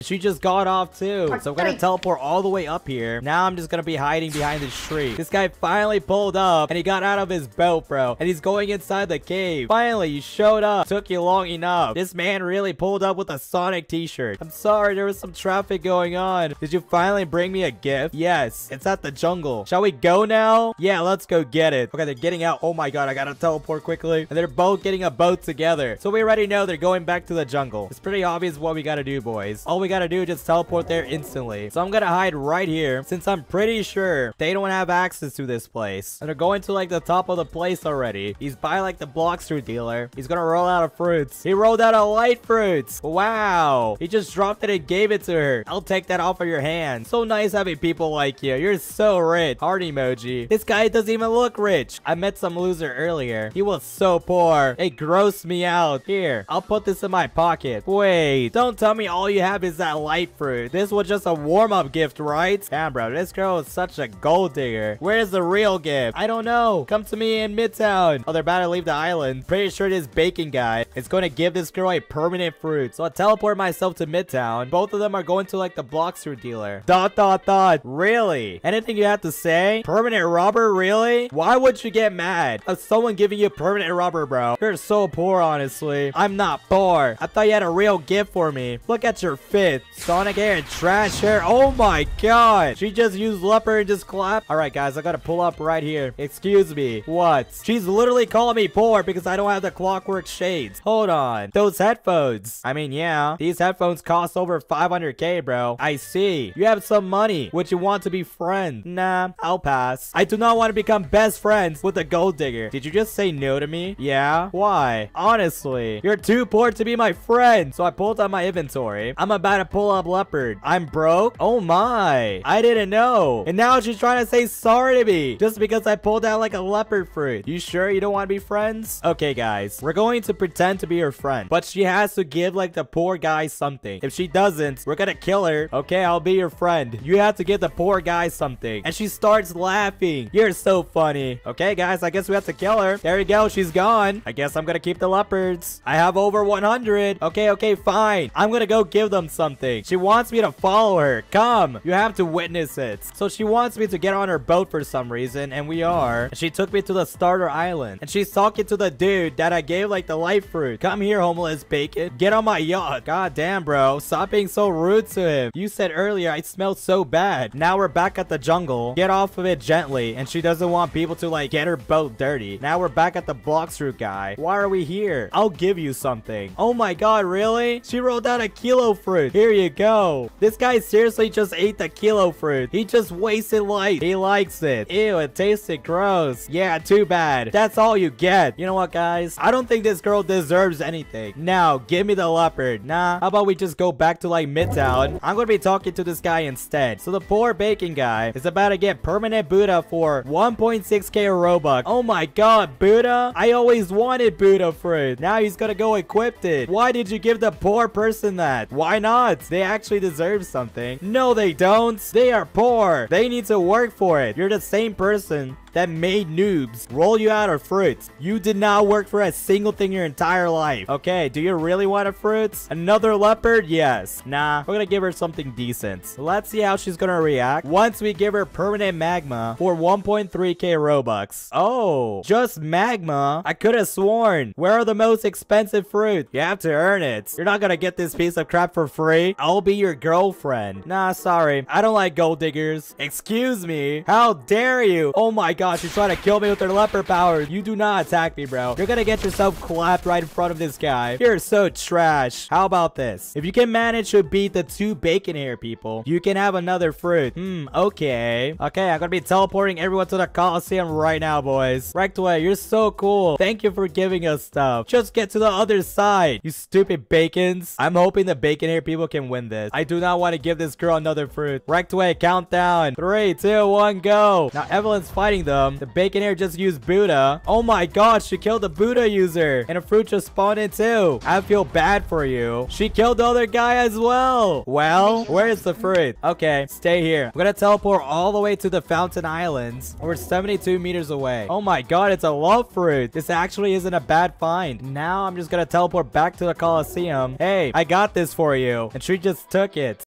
She just got off too. So I'm gonna teleport all the way up here. Now I'm just gonna be hiding behind this tree. This guy finally pulled up and he got out of his boat, bro. And he's going inside the cave. Finally, you showed up. Took you long enough. This man really pulled up with a Sonic t-shirt. I'm sorry, there was some traffic going on. Did you finally bring me a gift? Yes, it's at the jungle. Shall we go now? Yeah, let's go get it. Okay, they're getting out. Oh my god, I gotta teleport quickly. And they're both getting a boat together. So we already know they're going back to the jungle. It's pretty obvious what we gotta do, boys. All we gotta do is just teleport there instantly. So I'm gonna hide right here since I'm pretty sure they don't have access to this place. And they're going to like the top of the place already. He's by like the Bloxfruit dealer. He's gonna roll out of fruits. He rolled out a light fruits. Wow. He just dropped it and gave it to her. I'll take that off of your hand. So nice having people like you. You're so rich. Heart emoji. This guy doesn't even look rich. I met some loser earlier. He was so poor. It grossed me out. Here, I'll put this in my pocket. Wait, don't tell me all you have is that light fruit. This was just a warm-up gift, right? Damn, bro. This girl is such a gold digger. Where's the real gift? I don't know. Come to me in Midtown. Oh, they're about to leave the island. Pretty sure this bacon guy is going to give this girl a permanent fruit. So I'll teleport myself to Midtown. Both of them are going to like the Bloxfruit dealer. Dot, dot, dot. Really? Anything you have to say? Permanent rubber? Really? Why would you get mad of someone giving you permanent rubber, bro? You're so poor, honestly. I'm not poor. I thought you had a real gift for me. Look at your fit. Sonic and trash hair. Oh my god. She just used leopard and just clap. All right, guys. I gotta pull up right here. Excuse me. What? She's literally calling me poor because I don't have the clockwork shades. Hold on. Those headphones. I mean, yeah. These headphones cost over 500k, bro. I see. You have some money. Would you want to be friends? Nah, I'll pass. I do not want to become best friends with a gold digger. Did you just say no to me? Yeah? Why? Honestly, you're too poor to be my friend. So I pulled out my inventory. I'm about to pull up leopard. I'm broke? Oh my. I didn't know. And now she's trying to say sorry to me just because I pulled out like a leopard fruit. You sure you don't want to be friends? Okay, guys. We're going to pretend to be her friend. But she has to give like the poor guy something. If she doesn't, we're gonna kill her. Okay, I'll be your friend. You have to give the poor guy something. And she starts laughing. You're so funny. Okay, guys, I guess we have to kill her. There you go. She's gone. I guess I'm gonna keep the leopards. I have over 100. Okay, okay, fine. I'm gonna go give them something. She wants me to follow her. Come. You have to witness it. So she wants me to get on her boat for some reason, and we are. She took me to the starter island. And she's talking to the dude that I gave like the light fruit. Come here, homeless bacon. Get on my yacht. God damn, bro. Stop being so rude to him. You said earlier I smelled so bad. Now we're back at the jungle. Get off of it gently. And she doesn't want people to like get her boat dirty. Now we're back at the Bloxfruit guy. Why are we here? I'll give you something. Oh my god, really? She rolled out a kilo fruit. Here you go. This guy seriously just ate the kilo fruit. He just wasted light. He likes it. Ew, it tasted gross. Yeah, too bad. That's all you get. You know what, guys? I don't think this girl deserves anything. Now, give me the leopard. Nah, how about we just go back to like Midtown? I'm gonna be talking to this guy instead. So the poor bacon guy is about to get permanent Buddha for 1.6k Robux. Oh my god, Buddha? I always wanted Buddha fruit. Now he's gonna go equipped it. Why did you give the poor person that? Why not? They actually deserve something. No, they don't. They are poor. They need to work for it. You're the same person that made noobs roll you out of fruits. You did not work for a single thing your entire life. Okay, do you really want a fruits? Another leopard? Yes. Nah, we're gonna give her something decent. Let's see how she's gonna react once we give her permanent magma for 1.3k Robux. Oh, just magma? I could have sworn. Where are the most expensive fruit? You have to earn it. You're not gonna get this piece of crap for free. I'll be your girlfriend. Nah, sorry. I don't like gold diggers. Excuse me. How dare you? Oh my god, she's trying to kill me with her leopard powers. You do not attack me, bro. You're gonna get yourself clapped right in front of this guy. You're so trash. How about this? If you can manage to beat the two bacon hair people, you can have another fruit. Hmm, okay. Okay, I'm gonna be teleporting everyone to the Coliseum right now, boys. RektWay, you're so cool. Thank you for giving us stuff. Just get to the other side, you stupid bacons. I'm hoping the bacon hair people can win this. I do not want to give this girl another fruit. RektWay, countdown. Three, two, one, go. Now, Evelyn's fighting them. The bacon hair just used Buddha. Oh my god, she killed the Buddha user. And a fruit just spawned in too. I feel bad for you. She killed the other guy as well. Well, where is the fruit? Okay, stay here. I'm gonna teleport all the way to the Fountain Islands. We're 72 meters away. Oh my god, it's a love fruit. This actually isn't a bad find. Now I'm just gonna teleport back to the Coliseum. Hey, I got this for you. And she just took it.